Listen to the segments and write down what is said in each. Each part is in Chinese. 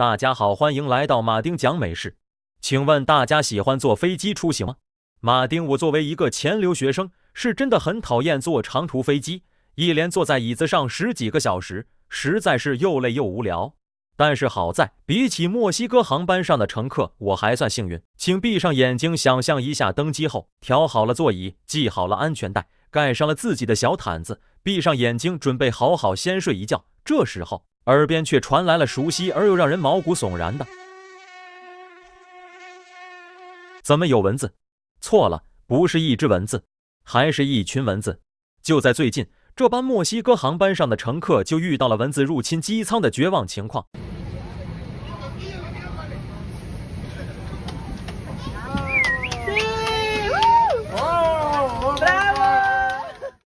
大家好，欢迎来到马丁讲美事。请问大家喜欢坐飞机出行吗？马丁，我作为一个前留学生，是真的很讨厌坐长途飞机，一连坐在椅子上十几个小时，实在是又累又无聊。但是好在，比起墨西哥航班上的乘客，我还算幸运。请闭上眼睛，想象一下登机后，调好了座椅，系好了安全带，盖上了自己的小毯子，闭上眼睛，准备好好先睡一觉。这时候，耳边却传来了熟悉而又让人毛骨悚然的：“怎么有蚊子？”错了，不是一只蚊子，还是一群蚊子。就在最近，这班墨西哥航班上的乘客就遇到了蚊子入侵机舱的绝望情况。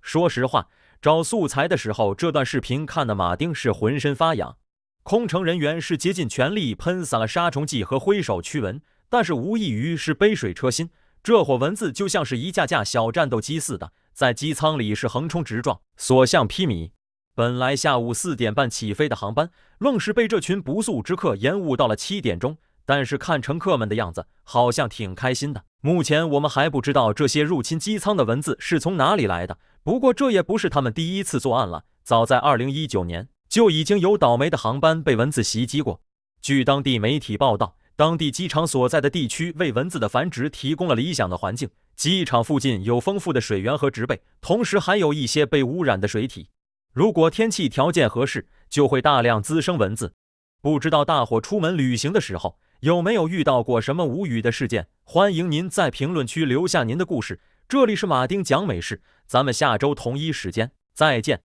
说实话。找素材的时候，这段视频看的马丁是浑身发痒。空乘人员是竭尽全力喷洒了杀虫剂和挥手驱蚊，但是无异于是杯水车薪。这伙蚊子就像是一架架小战斗机似的，在机舱里是横冲直撞，所向披靡。本来下午四点半起飞的航班，愣是被这群不速之客延误到了七点钟。但是看乘客们的样子，好像挺开心的。目前我们还不知道这些入侵机舱的蚊子是从哪里来的。不过这也不是他们第一次作案了。早在二零一九年，就已经有倒霉的航班被蚊子袭击过。据当地媒体报道，当地机场所在的地区为蚊子的繁殖提供了理想的环境。机场附近有丰富的水源和植被，同时还有一些被污染的水体。如果天气条件合适，就会大量滋生蚊子。不知道大伙出门旅行的时候有没有遇到过什么无语的事件？欢迎您在评论区留下您的故事。这里是马丁讲美事，咱们下周同一时间再见。